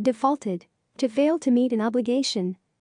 Defaulted. To fail to meet an obligation.